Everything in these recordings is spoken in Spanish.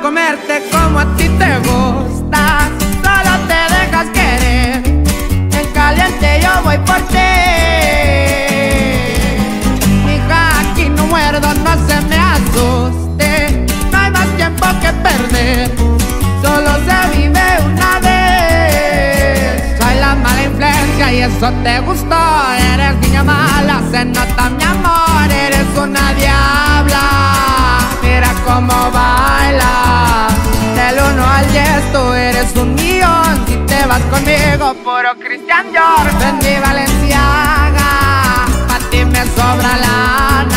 comerte como a ti te gusta. Solo te dejas querer. En caliente yo voy por ti. Mija, aquí no muerdo, no se me asuste. No hay más tiempo que perder. Solo se vive una vez. Soy la mala influencia y eso te gustó. Eres niña mala, se nota mi amor. Eres una diabla. Cómo baila. Del uno al diez, tú eres un millón. Si te vas conmigo, puro Christian Dior. Ven mi Valenciaga. Pa' ti me sobra lana.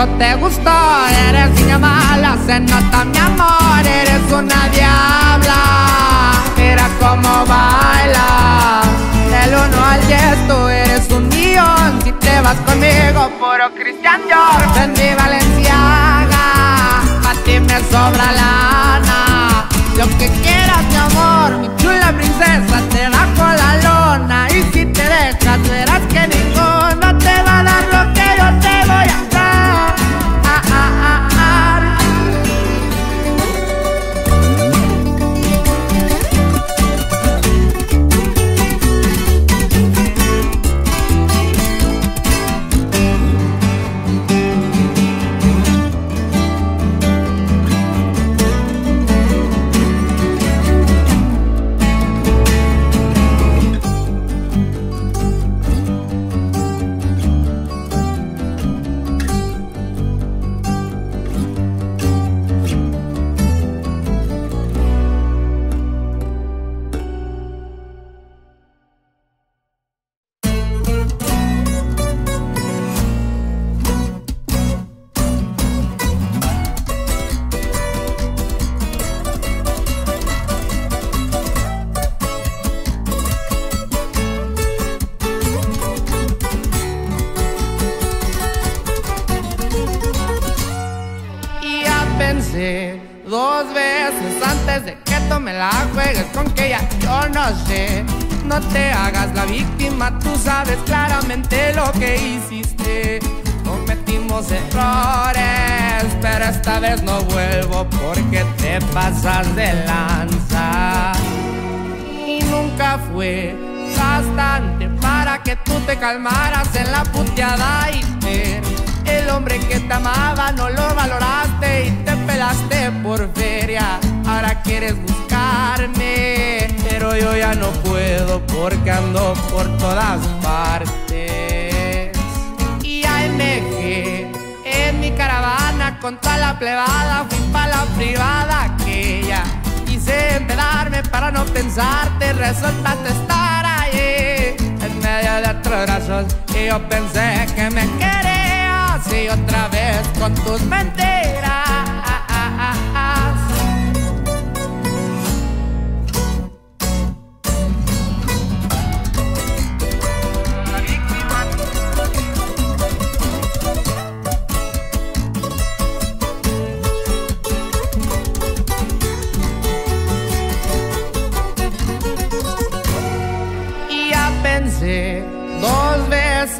Eso te gustó. Eres niña mala, se nota mi amor. Eres una diabla. Mira cómo baila. Del uno al diez, tú eres un millón. Si te vas conmigo, puro Christian Dior. Ven mi Valenciaga. A ti me sobra lana. Lo que quieras, mi amor. Mi chula princesa, te bajo la lona. Y si te dejas, verás que ninguno No te hagas la víctima, tú sabes claramente lo que hiciste. Cometimos errores, pero esta vez no vuelvo porque te pasas de lanza. Y nunca fue bastante para que tú te calmaras en la puteada y ver el hombre que te amaba no lo porque ando por todas partes. Y AMG en mi caravana con toda la plebada fui pa' la privada aquella. Quise empedarme para no pensarte, resultaste estar ahí en medio de otros brazos y yo pensé que me querías y otra vez con tus mentiras.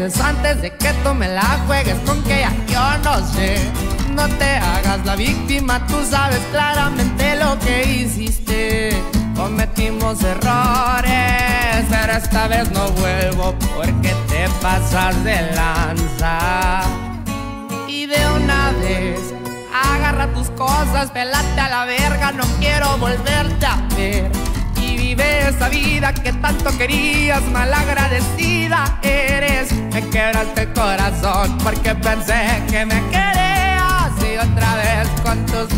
Antes de que tú me la juegues con que ya yo no sé. No te hagas la víctima, tú sabes claramente lo que hiciste. Cometimos errores, pero esta vez no vuelvo porque te pasas de lanza. Y de una vez, agarra tus cosas, pelate a la verga, no quiero volverte a ver. Y vive esa vida que tanto querías, malagradecida eres. Me quebraste el corazón porque pensé que me querías y otra vez con tus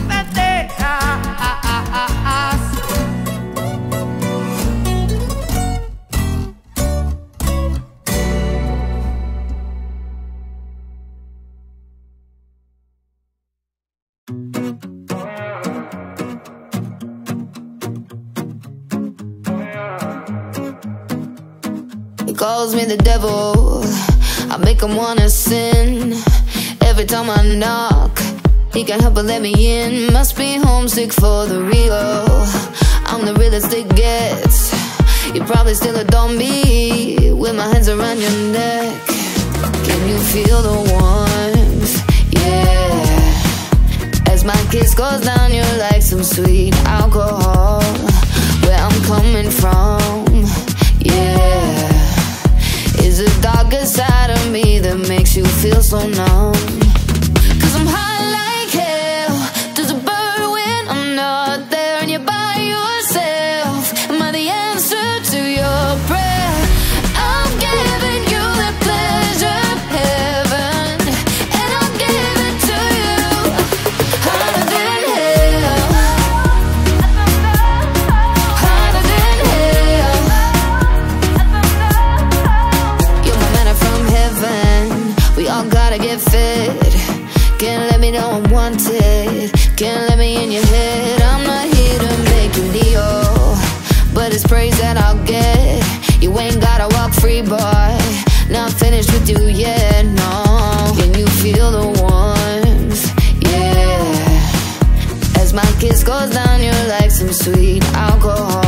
He calls me the devil. I make him wanna sin. Every time I knock, He can't help but let me in. Must be homesick for the real. I'm the realest it gets. You're probably still adore me with my hands around your neck. Can you feel the warmth? Yeah. As my kiss goes down, you're like some sweet alcohol. Where I'm coming from, so numb. Can't let me know I'm wanted. Can't let me in your head. I'm not here to make you kneel, but it's praise that I'll get. You ain't gotta walk free, boy. Not finished with you yet, no. Can you feel the warmth? Yeah. As my kiss goes down, you're like some sweet alcohol.